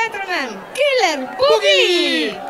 gentlemen, Killer Boogie!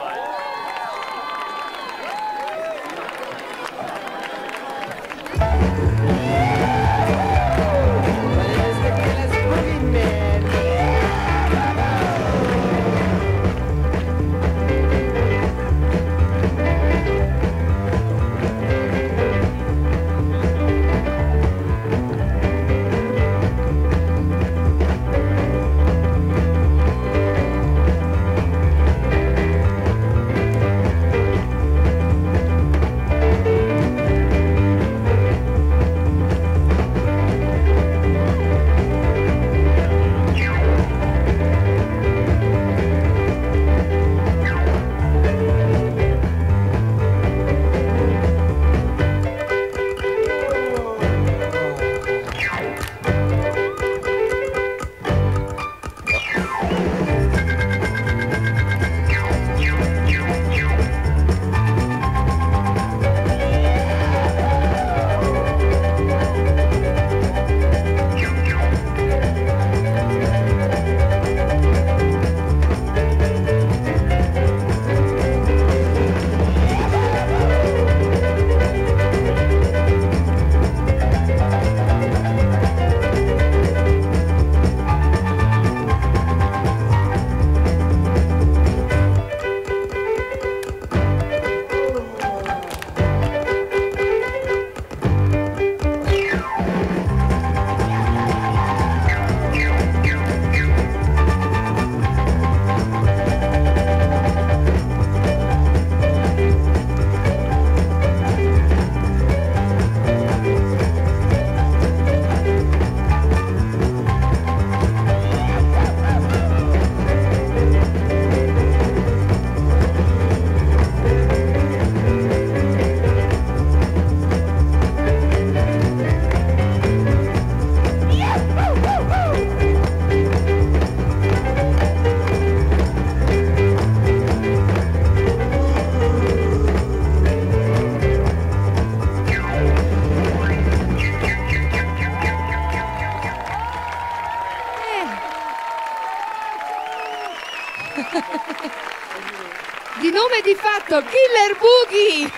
Di nome di fatto Killer Boogie